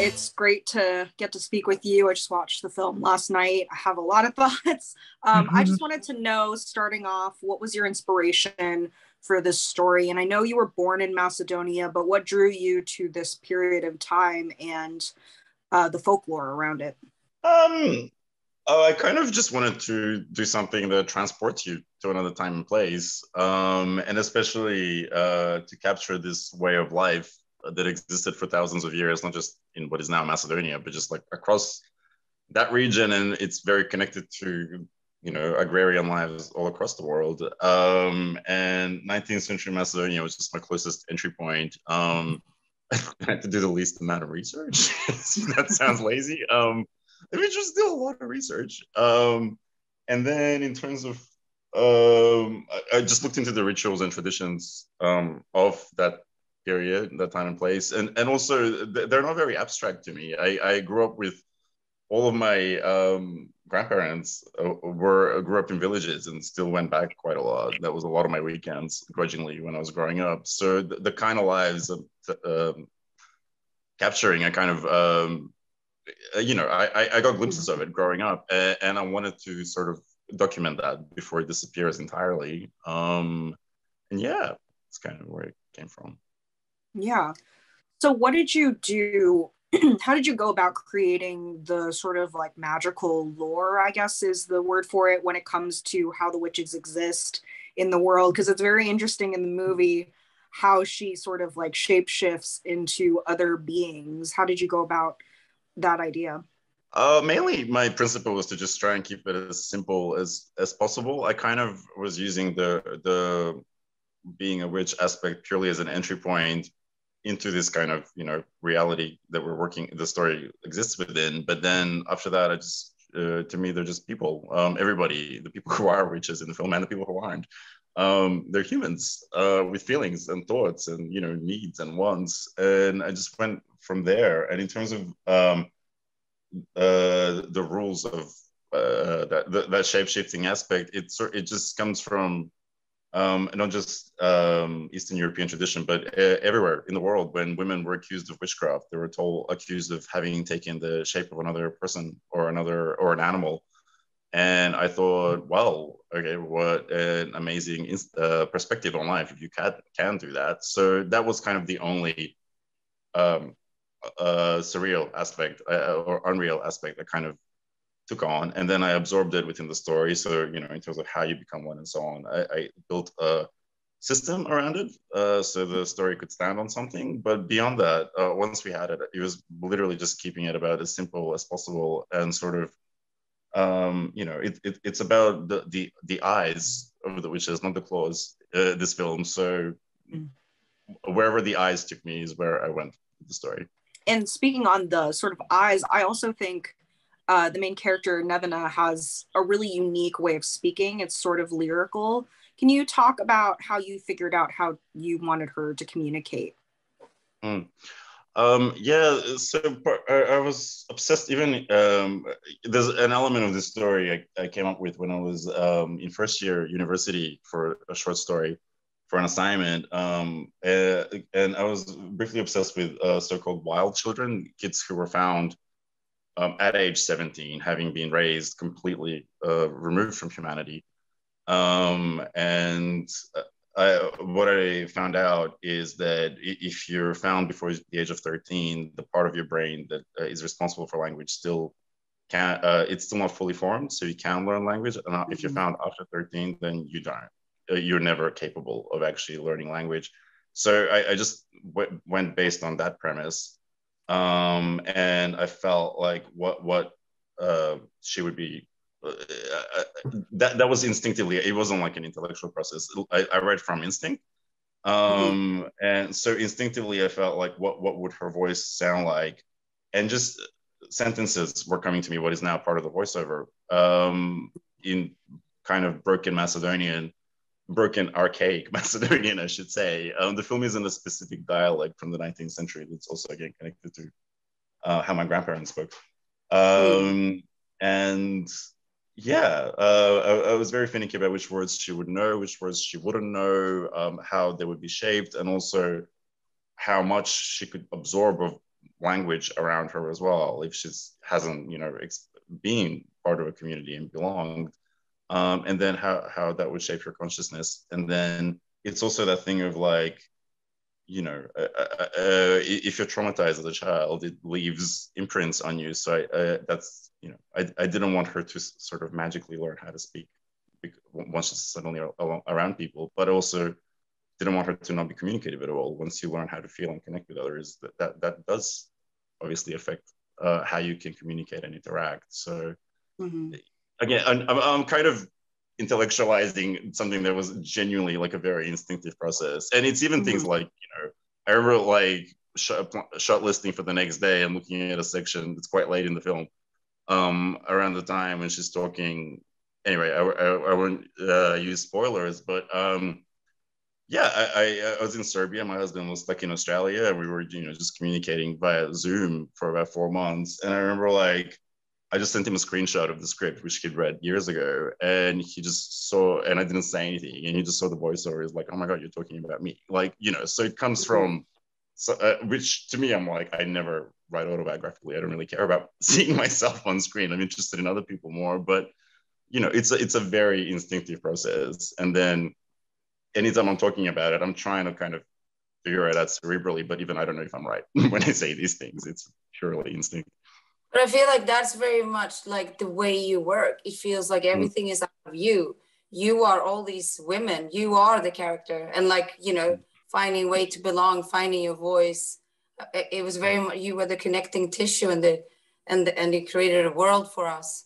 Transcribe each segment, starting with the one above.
It's great to get to speak with you. I just watched the film last night. I have a lot of thoughts. Um, mm-hmm. I just wanted to know, starting off, what was your inspiration for this story? And I know you were born in Macedonia, but what drew you to this period of time and uh, the folklore around it? Um, oh, I kind of just wanted to do something that transports you to another time and place, um, and especially uh, to capture this way of life that existed for thousands of years, not just in what is now Macedonia, but just like across that region, and it's very connected to you know agrarian lives all across the world. Um, and 19th century Macedonia was just my closest entry point. Um, I had to do the least amount of research. that sounds lazy. Um, I mean, just do a lot of research. Um, and then in terms of, um, I, I, just looked into the rituals and traditions um, of that period, that time and place, and and also they're not very abstract to me. I, I grew up with all of my um, grandparents uh, were grew up in villages and still went back quite a lot. That was a lot of my weekends, grudgingly, when I was growing up. So the, the kind of lives of um, capturing a kind of um, Uh, you know, I, I got glimpses of mm-hmm. it growing up, uh, and I wanted to sort of document that before it disappears entirely. Um, and yeah, it's kind of where it came from. Yeah. So, what did you do? How did you go about creating the sort of like magical lore? I guess is the word for it when it comes to how the witches exist in the world, because it's very interesting in the movie how she sort of like shapeshifts into other beings. How did you go about that idea? Uh, mainly, my principle was to just try and keep it as simple as as possible. I kind of was using the the being a witch aspect purely as an entry point into this kind of you know reality that we're working the story exists within. But then after that, I just uh, to me they're just people. Um, everybody, the people who are witches in the film and the people who aren't, um, they're humans uh, with feelings and thoughts and you know needs and wants. And I just went from there. And in terms of um, uh, the rules of uh, that, that shape shifting aspect, it it just comes from um, not just um, Eastern European tradition, but uh, everywhere in the world. When women were accused of witchcraft, they were told accused of having taken the shape of another person or another or an animal. And I thought, well, okay, what an amazing uh, perspective on life if you can can do that. So that was kind of the only um, uh, surreal aspect uh, or unreal aspect that kind of took on. And then i absorbed it within the story. So you know in terms of how you become one and so on i, I built a system around it uh, so the story could stand on something. But beyond that uh, once we had it it was literally just keeping it about as simple as possible and sort of um, you know it, it, it's about the, the the eyes of the witches not the claws uh, this film so mm. wherever the eyes took me is where i went with the story and speaking on the sort of eyes, I also think uh, the main character Nevena has a really unique way of speaking. It's sort of lyrical. Can you talk about how you figured out how you wanted her to communicate? Mm. Um, yeah, so I was obsessed. Even um, there's an element of this story I, I, came up with when I was um, in first year university for a short story for an assignment. Um, and, uh, and, I was briefly obsessed with uh, so-called wild children, kids who were found um, at age 17, having been raised completely uh, removed from humanity. Um, and uh, I, what I found out is that if you're found before the age of 13, the part of your brain that uh, is responsible for language still can uh, it's still not fully formed, so you can learn language. And mm-hmm. if you're mm-hmm. found after 13, then you don't. Uh, you're never capable of actually learning language. So I, I just w- went based on that premise, um, and I felt like what what uh, she would be. Uh, uh, that that was instinctively. It wasn't like an intellectual process. I, I read from instinct, um, mm-hmm. and so instinctively I felt like what what would her voice sound like, and just sentences were coming to me. What is now part of the voiceover um, in kind of broken Macedonian broken archaic Macedonian, I should say. Um, the film is in a specific dialect from the 19th century that's also again connected to uh, how my grandparents spoke. Um, mm. And yeah, uh, I, I, was very finicky about which words she would know, which words she wouldn't know, um, how they would be shaped, and also how much she could absorb of language around her as well if she hasn't you know ex- been part of a community and belonged. Um, and then how how that would shape her consciousness. And then it's also that thing of like you know uh, uh, uh, if you're traumatized as a child it leaves imprints on you. So I, uh, that's you know I, I didn't want her to sort of magically learn how to speak once she's suddenly around people. But also didn't want her to not be communicative at all. Once you learn how to feel and connect with others that that, that does obviously affect uh, how you can communicate and interact. So mm-hmm. again I'm, I'm kind of intellectualizing something that was genuinely like a very instinctive process. And it's even mm-hmm. things like you know i remember like shot, shot listing for the next day and looking at a section that's quite late in the film um, around the time when she's talking. Anyway i, I, I won't uh, use spoilers but um, yeah I, I, I was in serbia. My husband was like in australia. And we were you know just communicating via zoom for about four months. And i remember like I just sent him a screenshot of the script, which he'd read years ago, and he just saw, and I didn't say anything, and he just saw the voiceover. He's like, "Oh my god, you're talking about me!" Like, you know, so it comes mm-hmm. from, so, uh, which to me, I'm like, I never write autobiographically. I don't really care about seeing myself on screen. I'm interested in other people more, but you know, it's a, it's a very instinctive process. And then, anytime I'm talking about it, I'm trying to kind of figure it out cerebrally. But even I don't know if I'm right when I say these things. It's purely instinct. But I feel like that's very much like the way you work. It feels like mm. everything mm. is out of you. You are all these women. You are the character, and like you know, finding way to belong, finding your voice. It, was very much you were the connecting tissue, and the and the, and you created a world for us.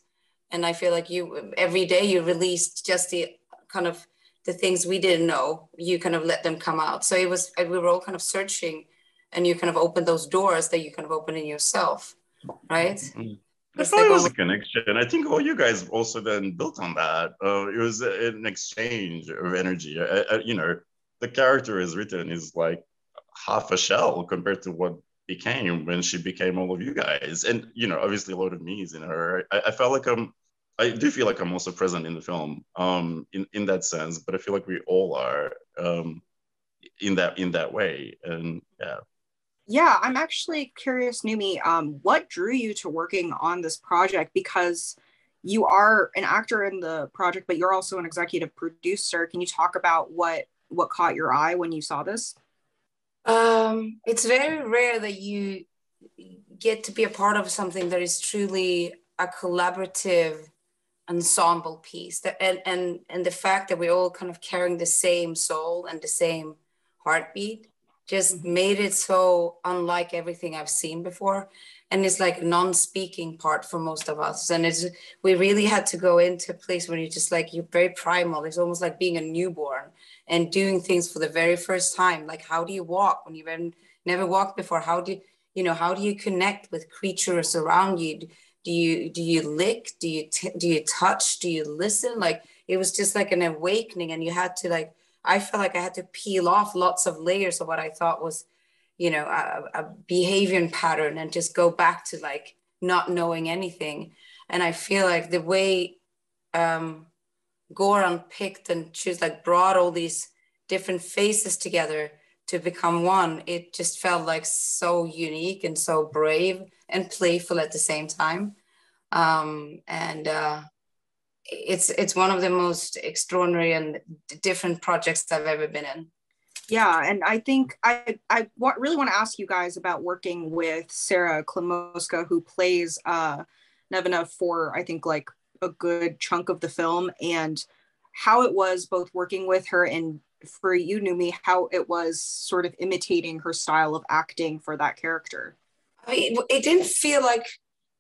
And I feel like you every day you released just the kind of the things we didn't know. You kind of let them come out. So it was we were all kind of searching, and you kind of opened those doors that you kind of opened in yourself right? I it was a connection. I think all you guys also then built on that. Uh, it was an exchange of energy. Uh, uh, you know, the character is written is like half a shell compared to what became when she became all of you guys. And you know, obviously a lot of me is in her. I, I felt like I'm. I do feel like I'm also present in the film, um, in in that sense. But I feel like we all are, um, in that in that way. And yeah yeah, I'm actually curious, Noomi, um, what drew you to working on this project? Because you are an actor in the project, but you're also an executive producer. Can you talk about what what caught your eye when you saw this? Um, it's very rare that you get to be a part of something that is truly a collaborative ensemble piece. That and and and the fact that we're all kind of carrying the same soul and the same heartbeat just mm-hmm. made it so unlike everything I've seen before. And it's like non-speaking part for most of us. And it's we really had to go into a place where you're just like you're very primal. It's almost like being a newborn and doing things for the very first time. Like how do you walk when you've never walked before? How do you, you know how do you connect with creatures around you? Do you do you lick? Do you t- do you touch? Do you listen? Like it was just like an awakening, and you had to like I felt like I had to peel off lots of layers of what I thought was, you know, a, a behavior pattern and just go back to like not knowing anything. And I feel like the way um, Goran picked and she's like brought all these different faces together to become one, it just felt like so unique and so brave and playful at the same time. Um, and uh, it's it's one of the most extraordinary and different projects I've ever been in. Yeah, and I think I I really want to ask you guys about working with Sara Klimoska, who plays uh, Nevena for I think like a good chunk of the film, and how it was both working with her and for you, Noomi, how it was sort of imitating her style of acting for that character. I mean, it didn't feel like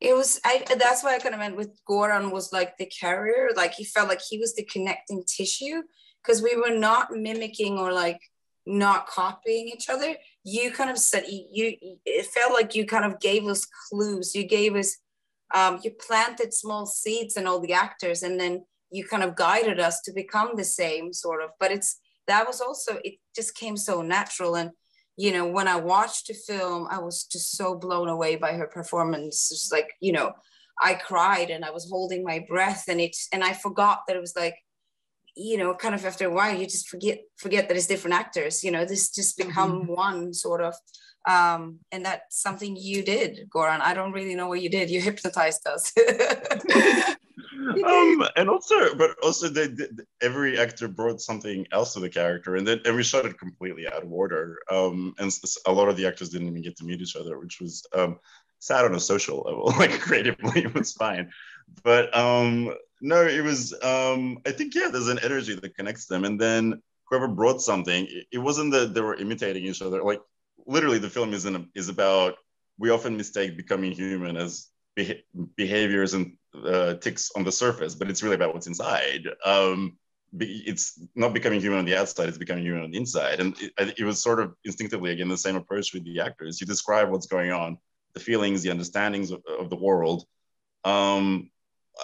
it was I that's why I kind of meant with Goran was like the carrier, like he felt like he was the connecting tissue because we were not mimicking or like not copying each other. You kind of said you it felt like you kind of gave us clues. You gave us um, you planted small seeds in all the actors and then you kind of guided us to become the same sort of but it's that was also it just came so natural and you know, when I watched the film, I was just so blown away by her performance. It's like, you know, I cried and I was holding my breath and it's and I forgot that it was like you know kind of after a while you just forget forget that it's different actors you know this just become mm-hmm. one sort of um, and that's something you did goran i don't really know what you did you hypnotized us um, and also but also they, they, every actor brought something else to the character and then and we shot it completely out of order. Um, and a lot of the actors didn't even get to meet each other which was um, sad on a social level like creatively it was fine. But um no it was um i think yeah there's an energy that connects them. And then whoever brought something it, it wasn't that they were imitating each other. Like literally the film is in is about we often mistake becoming human as beha- behaviors and uh, ticks on the surface but it's really about what's inside. Um it's not becoming human on the outside it's becoming human on the inside. And it, it was sort of instinctively again the same approach with the actors. You describe what's going on the feelings the understandings of, of the world. Um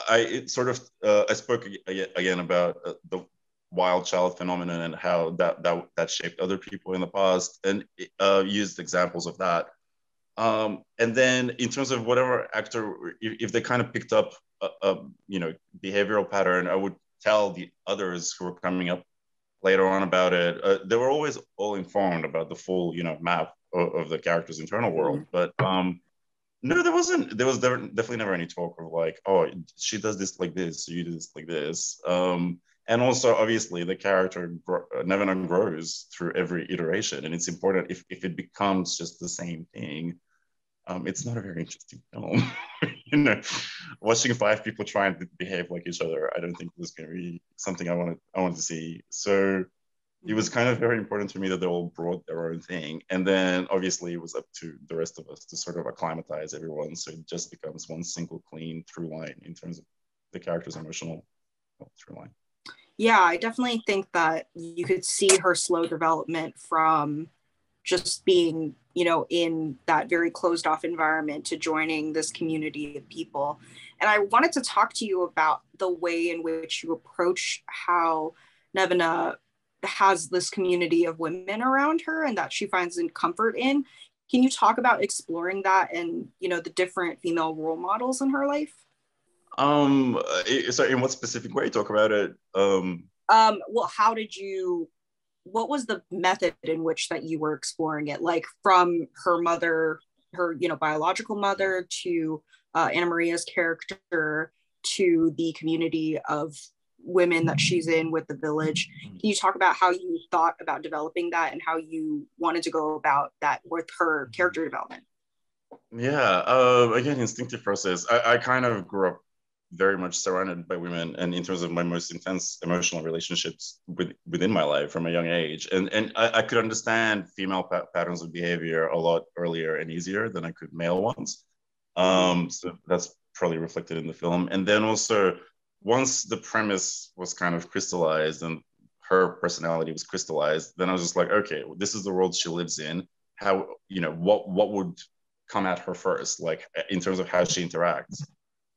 I sort of uh, I spoke again about uh, the wild child phenomenon and how that that that shaped other people in the past, and uh, used examples of that. Um, and then in terms of whatever actor, if, if they kind of picked up a, a, you know behavioral pattern, I would tell the others who were coming up later on about it. Uh, they were always all informed about the full you know map of, of the character's internal world, mm-hmm. but um, no, there wasn't. There was definitely never any talk of like, oh, she does this like this, so you do this like this. Um, and also, obviously, the character Nevena grows through every iteration, and it's important if, if it becomes just the same thing. Um, it's not a very interesting film. you know, watching five people trying to behave like each other, I don't think was going to be something I wanted. I wanted to see. So it was kind of very important to me that they all brought their own thing. And then obviously it was up to the rest of us to sort of acclimatize everyone. So it just becomes one single clean through line in terms of the character's emotional through line. Yeah, I definitely think that you could see her slow development from just being, you know, in that very closed off environment to joining this community of people. And I wanted to talk to you about the way in which you approach how Nevena has this community of women around her and that she finds in comfort in. Can you talk about exploring that and you know the different female role models in her life? Um so in what specific way? Talk about it um. Um well how did you what was the method in which that you were exploring it like from her mother her you know biological mother to uh, Anamaria's character to the community of women that she's in with the village. Mm-hmm. Can you talk about how you thought about developing that and how you wanted to go about that with her mm-hmm. character development? Yeah, uh, again, instinctive process. I, I kind of grew up very much surrounded by women and in terms of my most intense emotional relationships with, within my life from a young age. And and I, I could understand female pa- patterns of behavior a lot earlier and easier than i could male ones. Um, so that's probably reflected in the film. And then also once the premise was kind of crystallized and her personality was crystallized, then I was just like, okay, this is the world she lives in. How you know what what would come at her first, like in terms of how she interacts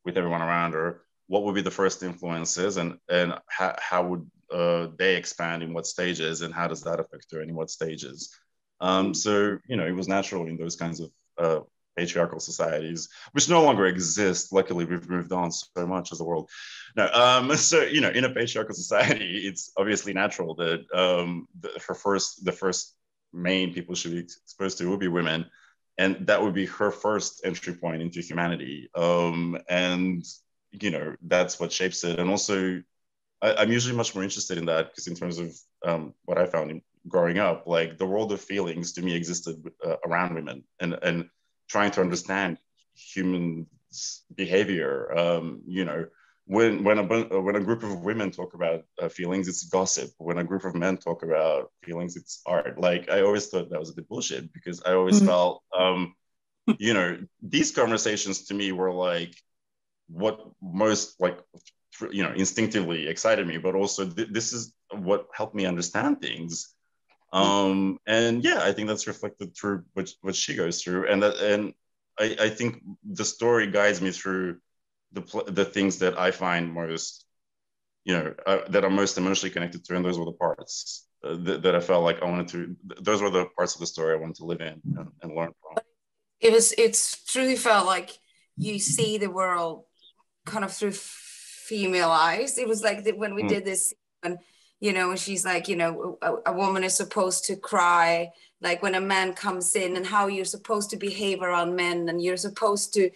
with everyone around her. What would be the first influences, and and how, how would uh, they expand in what stages, and how does that affect her and in what stages? Um, so you know, it was natural in those kinds of uh, patriarchal societies, which no longer exist. Luckily, we've moved on so much as a world. No, um, so you know, in a patriarchal society, it's obviously natural that um, the, her first, the first main people should be exposed to would be women, and that would be her first entry point into humanity. Um, and you know, that's what shapes it. And also, I, am usually much more interested in that because in terms of um, what I found in growing up, like the world of feelings to me existed uh, around women, and and trying to understand human behavior. Um, you know, when when a when a group of women talk about uh, feelings, it's gossip. When a group of men talk about feelings, it's art. Like I always thought that was a bit bullshit because I always mm-hmm. felt, um, you know, these conversations to me were like what most like you know instinctively excited me, but also th- this is what helped me understand things um, and yeah, I think that's reflected through what, what she goes through, and that and I, I think the story guides me through the the things that I find most, you know, uh, that I'm most emotionally connected to, and those were the parts uh, that, that I felt like I wanted to. Those were the parts of the story I wanted to live in and, and learn from. It was. It's truly felt like you see the world kind of through female eyes. It was like the, when we mm. did this and you know, she's like, you know, a, a, woman is supposed to cry, like when a man comes in, and how you're supposed to behave around men, and you're supposed to,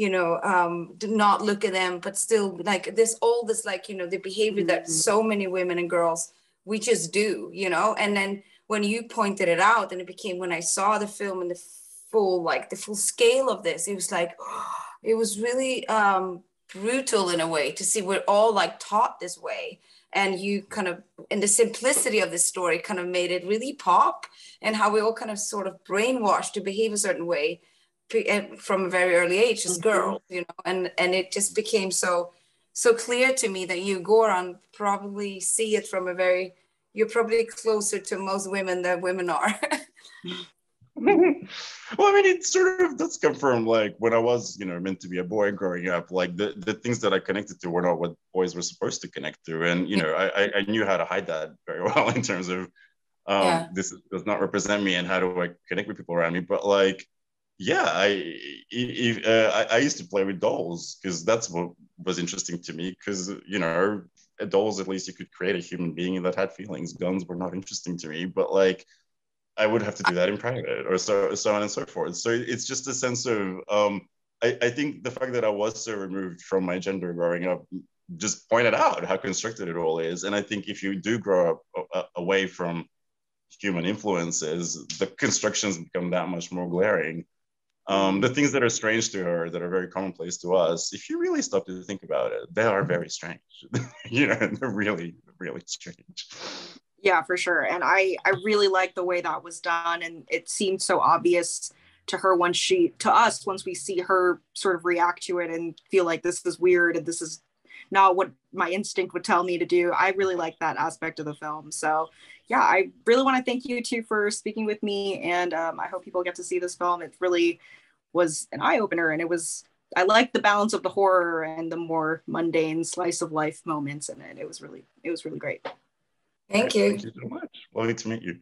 you know, um, do not look at them, but still, like this, all this, like, you know, the behavior mm-hmm. that so many women and girls we just do, you know. And then when you pointed it out, and it became when I saw the film and the full, like the full scale of this, it was like, it was really um, brutal in a way to see we're all like taught this way and you kind of in the simplicity of the story kind of made it really pop and how we all kind of sort of brainwashed to behave a certain way from a very early age as mm-hmm. girls you know and and it just became so so clear to me that you goran probably see it from a very you're probably closer to most women than women are well, I mean, it sort of does come from like when I was, you know, meant to be a boy growing up. Like the, the things that I connected to were not what boys were supposed to connect to, and you know, I I knew how to hide that very well in terms of um, yeah. this does not represent me and how do I connect with people around me. But like, yeah, I if, uh, I, used to play with dolls because that's what was interesting to me. Because you know, dolls at least you could create a human being that had feelings. Guns were not interesting to me, but like I would have to do that in private or so, so on and so forth. So it's just a sense of, um, I, I think the fact that I was so removed from my gender growing up just pointed out how constructed it all is. And I think if you do grow up uh, away from human influences, the constructions become that much more glaring. Um, the things that are strange to her, that are very commonplace to us, if you really stop to think about it, they are very strange. you know, they're really, really strange. Yeah for sure. And i i really like the way that was done and it seemed so obvious to her once she to us once we see her sort of react to it and feel like this is weird and this is not what my instinct would tell me to do. I really like that aspect of the film. So yeah i really want to thank you too for speaking with me and um, i hope people get to see this film. It's really was an eye-opener and it was i liked the balance of the horror and the more mundane slice of life moments in it it was really it was really great Thank you. Thank you so much. Lovely to meet you.